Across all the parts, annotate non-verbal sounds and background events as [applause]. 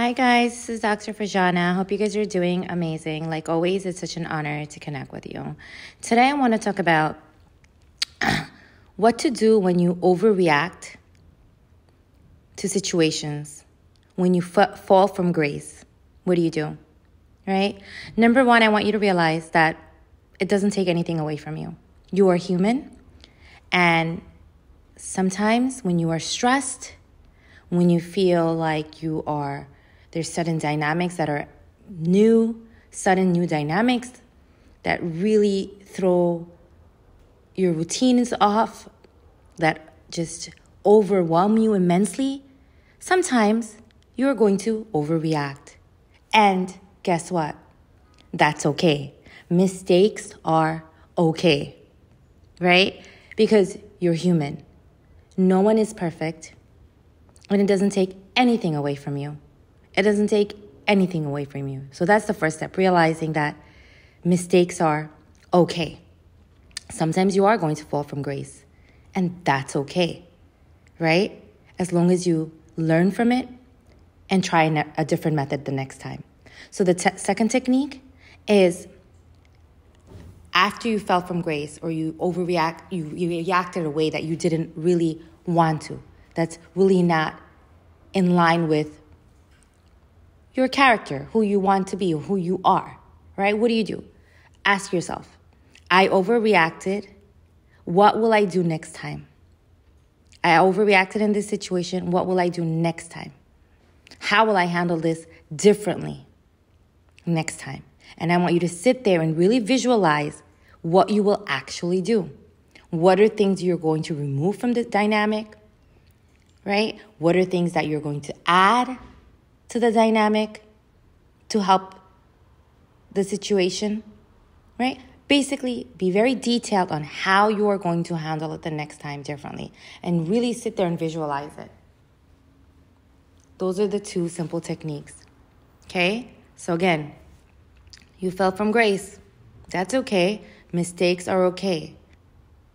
Hi, guys. This is Dr. Farjana. Hope you guys are doing amazing. Like always, it's such an honor to connect with you. Today, I want to talk about [clears throat] what to do when you overreact to situations, when you f- fall from grace. What do you do? Right? Number one, I want you to realize that it doesn't take anything away from you. You are human, and sometimes when you are stressed, when you feel like you are, there's sudden dynamics that are new, sudden new dynamics that really throw your routines off, that just overwhelm you immensely, sometimes you're going to overreact. And guess what? That's okay. Mistakes are okay, right? Because you're human. No one is perfect. And it doesn't take anything away from you. It doesn't take anything away from you. So that's the first step, realizing that mistakes are okay. Sometimes you are going to fall from grace, and that's okay, right? As long as you learn from it and try a different method the next time. So the te- second technique is after you fell from grace or you overreact, you, you reacted a way that you didn't really want to that's really not in line with your character, who you want to be, who you are, right? What do you do? Ask yourself, I overreacted. What will I do next time? I overreacted in this situation. What will I do next time? How will I handle this differently next time? And I want you to sit there and really visualize what you will actually do. What are things you're going to remove from the dynamic? right? What are things that you're going to add to the dynamic to help the situation, right? Basically, be very detailed on how you are going to handle it the next time differently and really sit there and visualize it. Those are the two simple techniques. Okay? So, again, you fell from grace. That's okay. Mistakes are okay.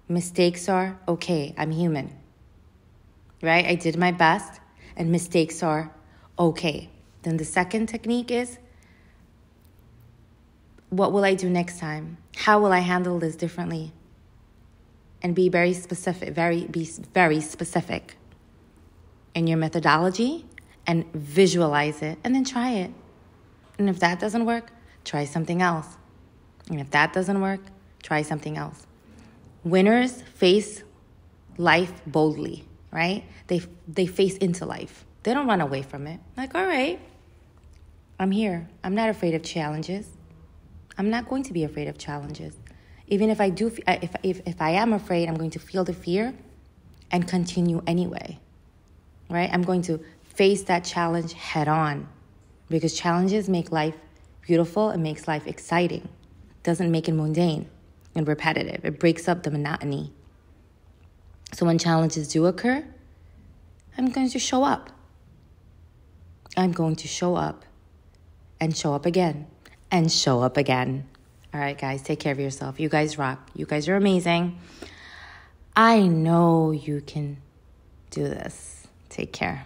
Mistakes are okay. I'm human right? I did my best, and mistakes are okay. Then the second technique is what will I do next time? How will I handle this differently? And be very specific, very be very specific in your methodology and visualize it and then try it. And if that doesn't work, try something else. And if that doesn't work, try something else. Winners face life boldly right? They they face into life. They don't run away from it. Like, all right, I'm here. I'm not afraid of challenges. I'm not going to be afraid of challenges. Even if I do, if, if, if I am afraid, I'm going to feel the fear and continue anyway, right? I'm going to face that challenge head on because challenges make life beautiful and makes life exciting. doesn't make it mundane and repetitive. It breaks up the monotony so when challenges do occur, I'm going to show up. I'm going to show up and show up again and show up again. All right, guys, take care of yourself. You guys rock. You guys are amazing. I know you can do this. Take care.